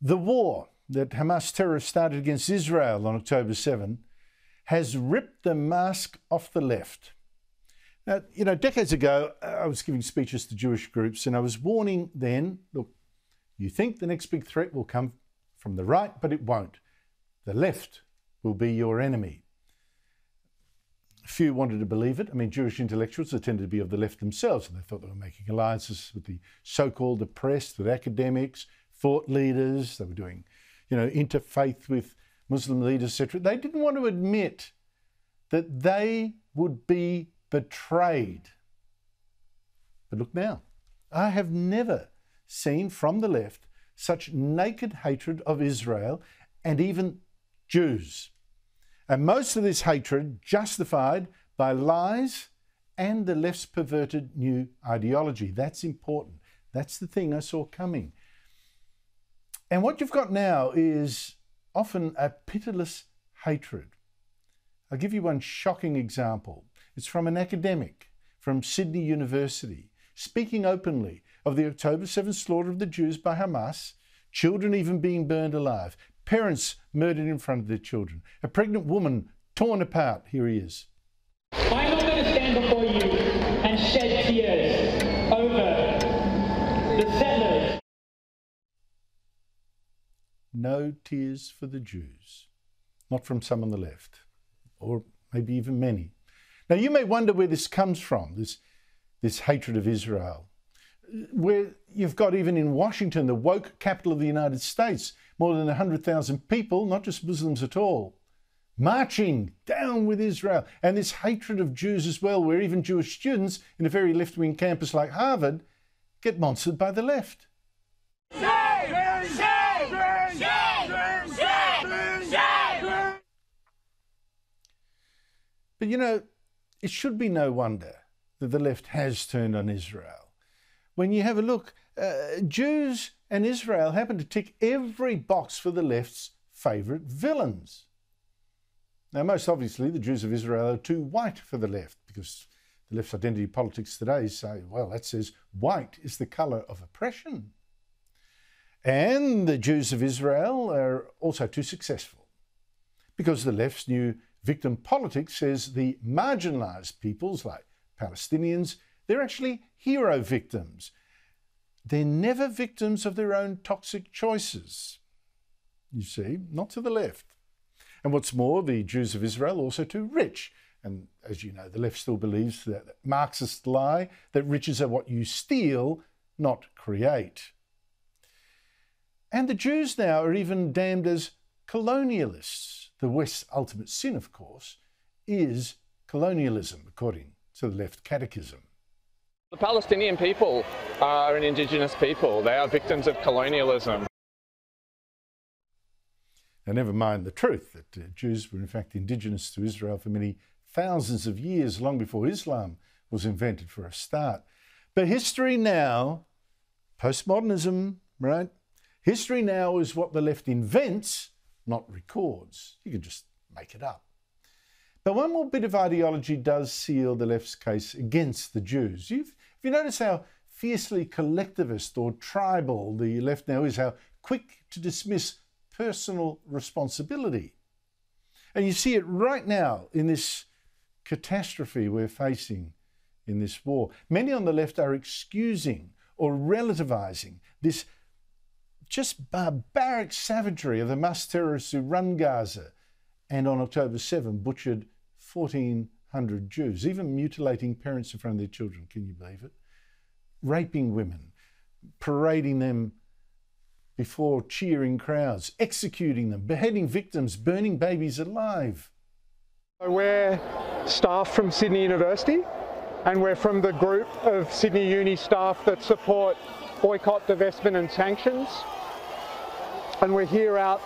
The war that Hamas terrorists started against Israel on October 7 has ripped the mask off the left. Now, you know, decades ago, uh, I was giving speeches to Jewish groups and I was warning then look, you think the next big threat will come from the right, but it won't. The left will be your enemy. Few wanted to believe it. I mean, Jewish intellectuals tended to be of the left themselves, and they thought they were making alliances with the so-called oppressed, with academics, thought leaders. They were doing, you know, interfaith with Muslim leaders, etc. They didn't want to admit that they would be betrayed. But look now, I have never seen from the left such naked hatred of Israel and even Jews. And most of this hatred justified by lies and the left's perverted new ideology. That's important. That's the thing I saw coming. And what you've got now is often a pitiless hatred. I'll give you one shocking example. It's from an academic from Sydney University speaking openly of the October 7th slaughter of the Jews by Hamas, children even being burned alive, parents murdered in front of their children, a pregnant woman torn apart. Here he is. I'm not going to stand before you and shed tears over the settlers. No tears for the Jews, not from some on the left, or maybe even many. Now, you may wonder where this comes from, this, this hatred of Israel where you've got even in Washington, the woke capital of the United States, more than 100,000 people, not just Muslims at all, marching down with Israel. And this hatred of Jews as well, where even Jewish students in a very left wing campus like Harvard get monstered by the left. But you know, it should be no wonder that the left has turned on Israel when you have a look, uh, Jews and Israel happen to tick every box for the left's favourite villains. Now, most obviously, the Jews of Israel are too white for the left because the left's identity politics today say, well, that says white is the colour of oppression. And the Jews of Israel are also too successful because the left's new victim politics says the marginalised peoples like Palestinians they're actually hero victims. They're never victims of their own toxic choices. You see, not to the left. And what's more, the Jews of Israel are also too rich. And as you know, the left still believes that Marxist lie that riches are what you steal, not create. And the Jews now are even damned as colonialists. The West's ultimate sin, of course, is colonialism, according to the left catechism. The Palestinian people are an indigenous people. They are victims of colonialism. Now, never mind the truth that uh, Jews were in fact indigenous to Israel for many thousands of years, long before Islam was invented for a start. But history now, postmodernism, right? History now is what the left invents, not records. You can just make it up. But one more bit of ideology does seal the left's case against the Jews. You've, if you notice how fiercely collectivist or tribal the left now is, how quick to dismiss personal responsibility. And you see it right now in this catastrophe we're facing in this war. Many on the left are excusing or relativizing this just barbaric savagery of the mass terrorists who run Gaza and on October 7 butchered 1,400 Jews, even mutilating parents in front of their children. Can you believe it? Raping women, parading them before cheering crowds, executing them, beheading victims, burning babies alive. We're staff from Sydney University and we're from the group of Sydney Uni staff that support boycott, divestment and sanctions. And we're here out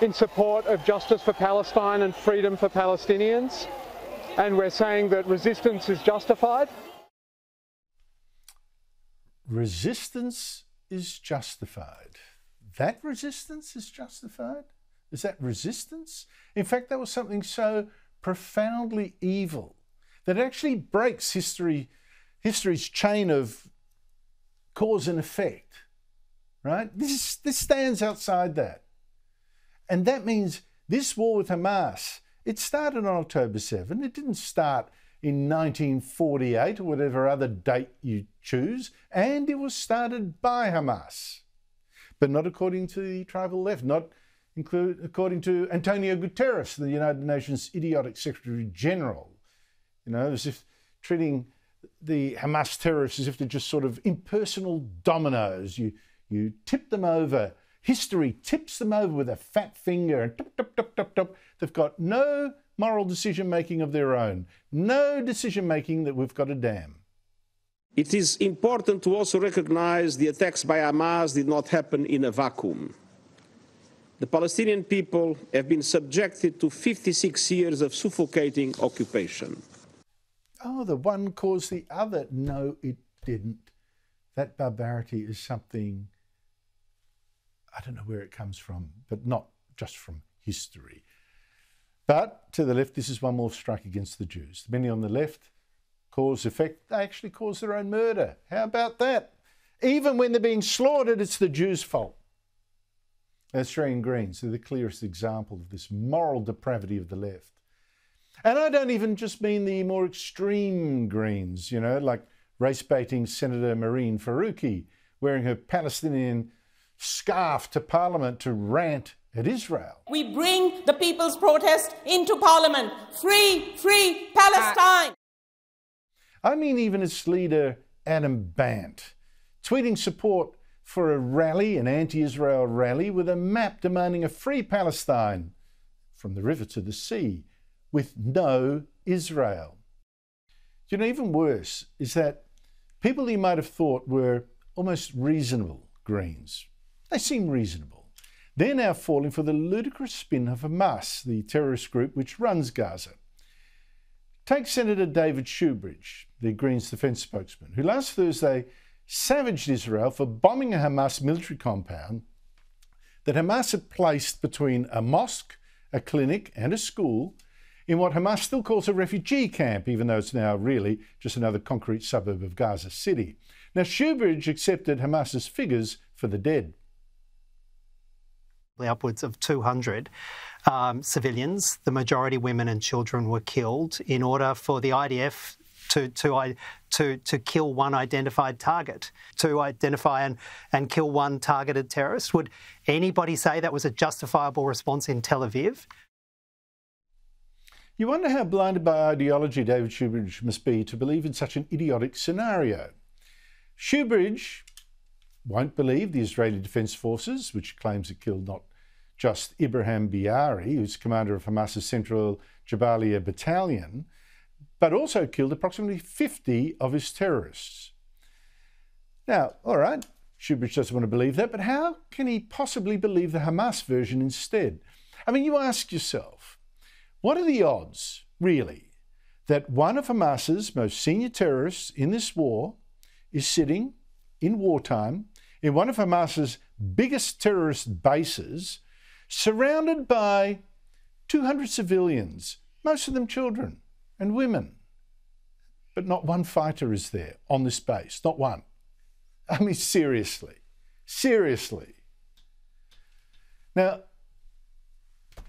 in support of justice for Palestine and freedom for Palestinians. And we're saying that resistance is justified. Resistance is justified. That resistance is justified? Is that resistance? In fact, that was something so profoundly evil that it actually breaks history, history's chain of cause and effect. right? This, this stands outside that. And that means this war with Hamas, it started on October 7. It didn't start in 1948 or whatever other date you choose, and it was started by Hamas. But not according to the tribal left, not include, according to Antonio Guterres, the United Nations idiotic Secretary General. You know, as if treating the Hamas terrorists as if they're just sort of impersonal dominoes. You, you tip them over. History tips them over with a fat finger and tup, tup, tup, tup, tup. They've got no moral decision making of their own, no decision making that we've got a damn. It is important to also recognize the attacks by Hamas did not happen in a vacuum. The Palestinian people have been subjected to 56 years of suffocating occupation. Oh, the one caused the other. No, it didn't. That barbarity is something, I don't know where it comes from, but not just from history. But to the left, this is one more strike against the Jews. Many on the left, cause effect, they actually cause their own murder. How about that? Even when they're being slaughtered, it's the Jews' fault. Australian Greens are the clearest example of this moral depravity of the left. And I don't even just mean the more extreme Greens, you know, like race baiting Senator Mehreen Faruqi wearing her Palestinian scarf to Parliament to rant at Israel. We bring the people's protest into Parliament. Free, free Palestine. I mean, even its leader, Adam Bandt, tweeting support for a rally, an anti Israel rally, with a map demanding a free Palestine from the river to the sea with no Israel. You know, even worse is that people you might have thought were almost reasonable Greens, they seem reasonable. They're now falling for the ludicrous spin of Hamas, the terrorist group which runs Gaza. Take Senator David Shoebridge, the Greens defence spokesman, who last Thursday savaged Israel for bombing a Hamas military compound that Hamas had placed between a mosque, a clinic, and a school in what Hamas still calls a refugee camp, even though it's now really just another concrete suburb of Gaza City. Now, Shoebridge accepted Hamas's figures for the dead. Upwards of 200 um, civilians, the majority women and children, were killed in order for the IDF to, to, to, to kill one identified target, to identify and, and kill one targeted terrorist. Would anybody say that was a justifiable response in Tel Aviv? You wonder how blinded by ideology David Shoebridge must be to believe in such an idiotic scenario. Shoebridge won't believe the Israeli Defense Forces, which claims it killed not just Ibrahim Biari, who's commander of Hamas's Central Jabalia Battalion, but also killed approximately 50 of his terrorists. Now, all right, Shoebridge doesn't want to believe that, but how can he possibly believe the Hamas version instead? I mean, you ask yourself, what are the odds, really, that one of Hamas's most senior terrorists in this war is sitting in wartime in one of Hamas's biggest terrorist bases, surrounded by 200 civilians, most of them children and women? But not one fighter is there on this base, not one. I mean, seriously, seriously. Now,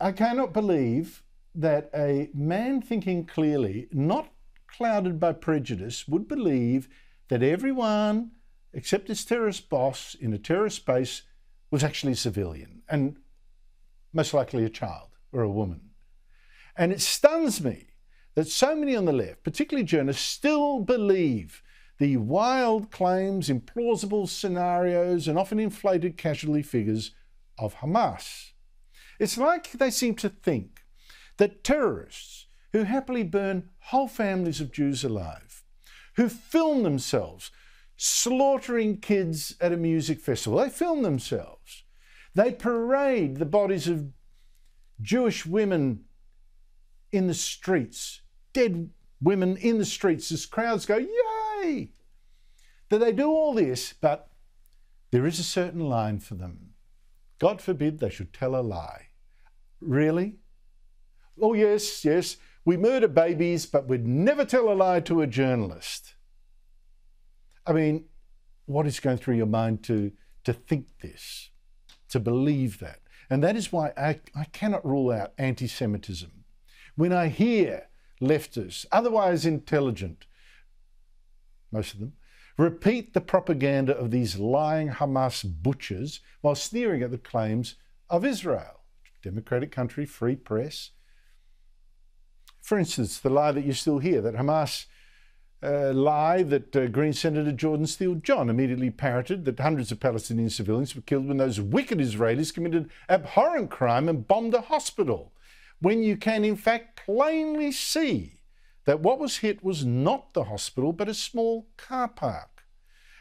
I cannot believe that a man thinking clearly, not clouded by prejudice, would believe that everyone except his terrorist boss in a terrorist base was actually a civilian and most likely a child or a woman. And it stuns me that so many on the left, particularly journalists, still believe the wild claims, implausible scenarios, and often inflated casualty figures of Hamas. It's like they seem to think that terrorists who happily burn whole families of Jews alive, who film themselves slaughtering kids at a music festival, they film themselves. They parade the bodies of Jewish women in the streets, dead women in the streets as crowds go, Yay! That they do all this, but there is a certain line for them. God forbid they should tell a lie. Really? Oh, yes, yes, we murder babies, but we'd never tell a lie to a journalist. I mean, what is going through your mind to to think this, to believe that. And that is why I, I cannot rule out anti Semitism. When I hear leftists, otherwise intelligent, most of them, repeat the propaganda of these lying Hamas butchers while sneering at the claims of Israel, democratic country, free press. For instance, the lie that you still hear that Hamas uh, lie that uh, Green Senator Jordan Steele John immediately parroted that hundreds of Palestinian civilians were killed when those wicked Israelis committed abhorrent crime and bombed a hospital, when you can in fact plainly see that what was hit was not the hospital but a small car park.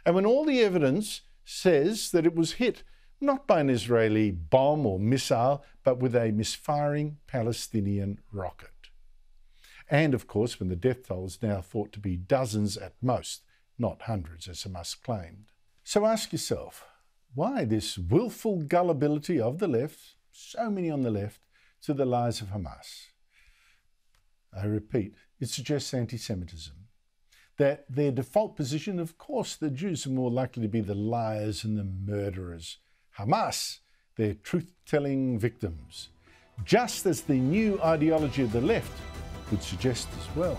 And when all the evidence says that it was hit not by an Israeli bomb or missile, but with a misfiring Palestinian rocket. And of course, when the death toll is now thought to be dozens at most, not hundreds, as Hamas claimed. So ask yourself, why this willful gullibility of the left, so many on the left, to the lies of Hamas? I repeat, it suggests anti Semitism. That their default position, of course, the Jews are more likely to be the liars and the murderers. Hamas, their truth telling victims. Just as the new ideology of the left would suggest as well.